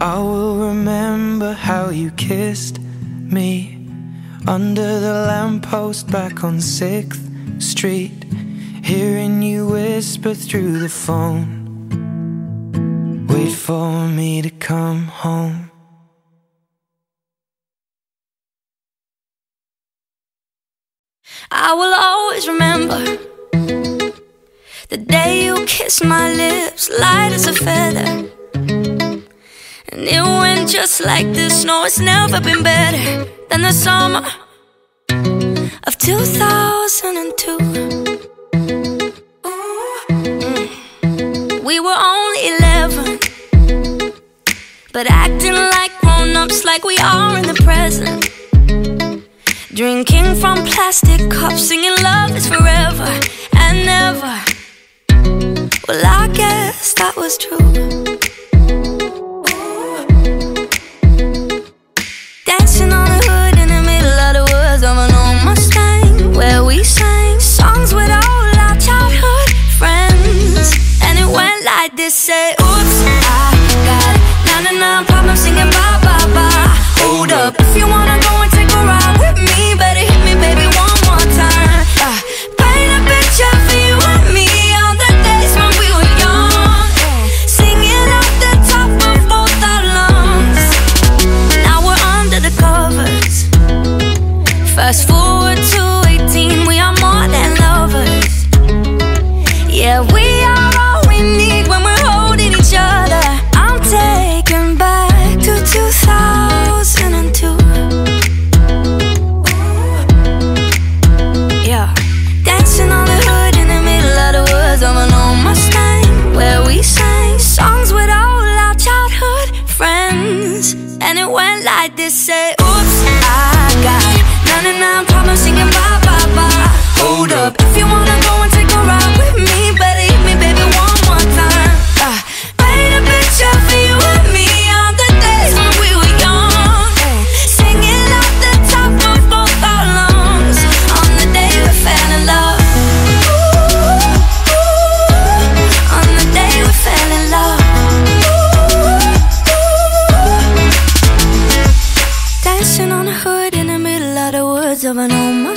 I will remember how you kissed me under the lamppost back on 6th Street, hearing you whisper through the phone. Wait for me to come home. I will always remember the day you kissed my lips, light as a feather. And it went just like this. No, it's never been better than the summer of 2002. Mm. We were only 11, but acting like grown ups, like we are in the present. Drinking from plastic cups, singing love is forever and never. Well, I guess that was true. This: say,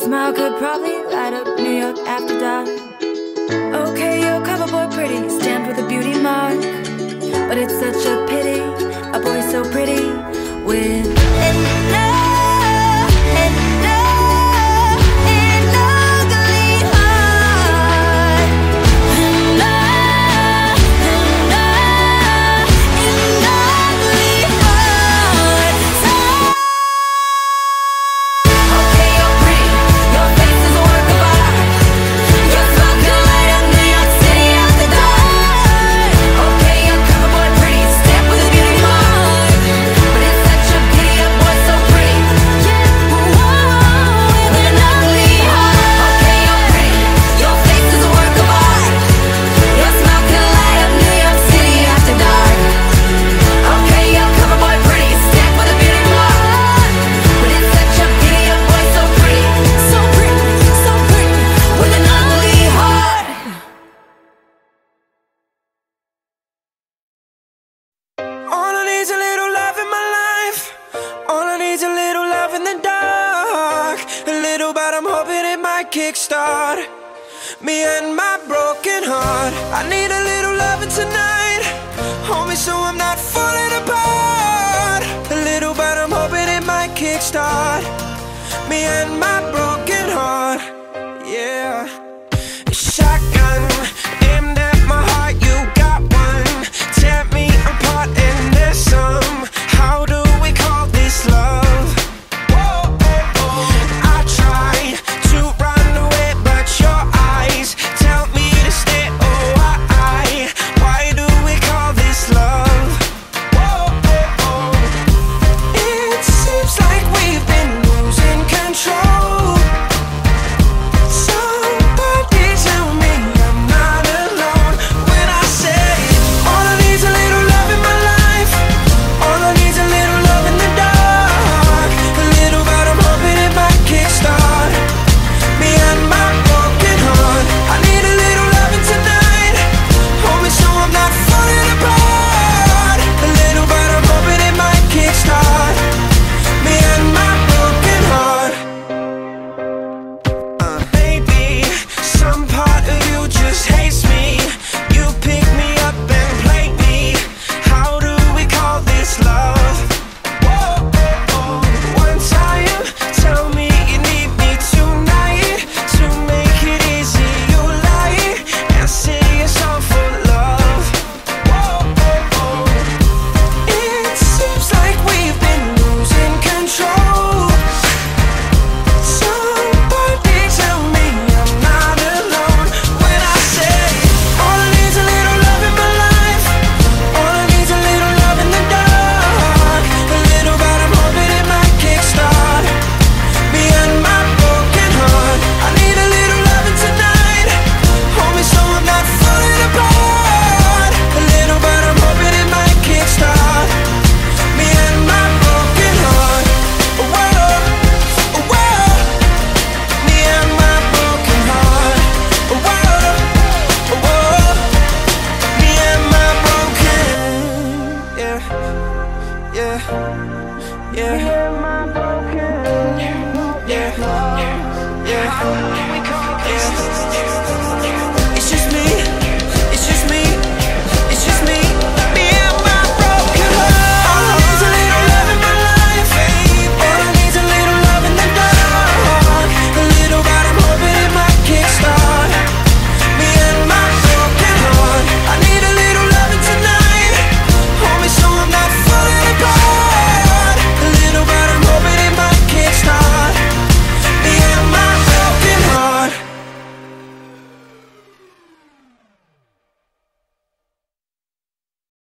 smile could probably light up New York after dark. Okay, your cover boy pretty, stamped with a beauty mark. But it's such a pity, a boy so pretty with. And my